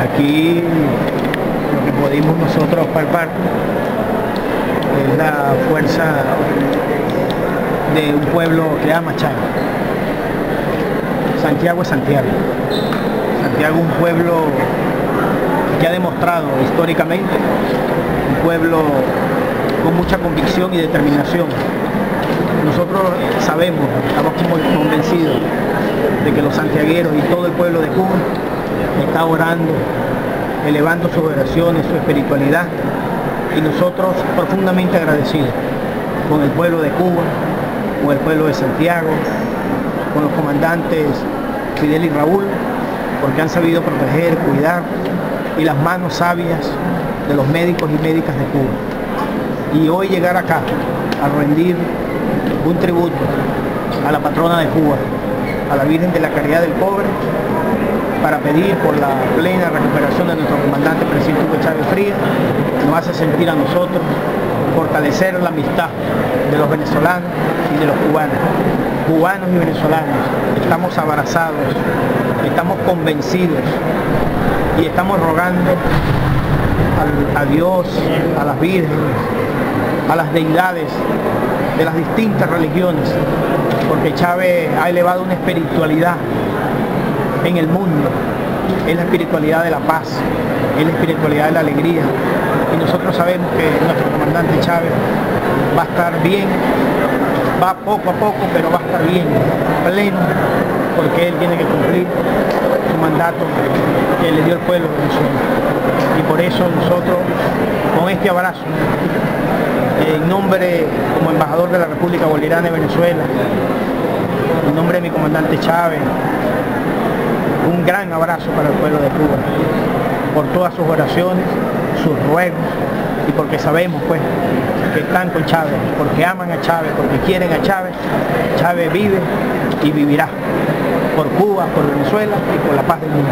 Aquí lo que pudimos nosotros palpar es la fuerza de un pueblo que ama Chávez. Santiago es Santiago. Santiago es un pueblo que ha demostrado históricamente, un pueblo con mucha convicción y determinación. Nosotros sabemos, estamos convencidos de que los santiagueros y todo el pueblo de Cuba está orando, elevando sus oraciones, su espiritualidad y nosotros profundamente agradecidos con el pueblo de Cuba, con el pueblo de Santiago, con los comandantes Fidel y Raúl, porque han sabido proteger, cuidar y las manos sabias de los médicos y médicas de Cuba. Y hoy llegar acá a rendir un tributo a la patrona de Cuba, a la Virgen de la Caridad del Pobre, para pedir por la plena recuperación de nuestro comandante presidente Hugo Chávez Frías, nos hace sentir a nosotros fortalecer la amistad de los venezolanos y de los cubanos. Cubanos y venezolanos, estamos abrazados, estamos convencidos y estamos rogando a Dios, a las vírgenes, a las deidades de las distintas religiones, porque Chávez ha elevado una espiritualidad en el mundo, es la espiritualidad de la paz, es la espiritualidad de la alegría, y nosotros sabemos que nuestro comandante Chávez va a estar bien, va poco a poco, pero va a estar bien, pleno, porque él tiene que cumplir su mandato que le dio el pueblo de Venezuela. Y por eso nosotros, con este abrazo, en nombre como embajador de la República Bolivariana de Venezuela, en nombre de mi comandante Chávez, un gran abrazo para el pueblo de Cuba, por todas sus oraciones, sus ruegos, y porque sabemos pues que están con Chávez, porque aman a Chávez, porque quieren a Chávez, Chávez vive y vivirá por Cuba, por Venezuela y por la paz del mundo.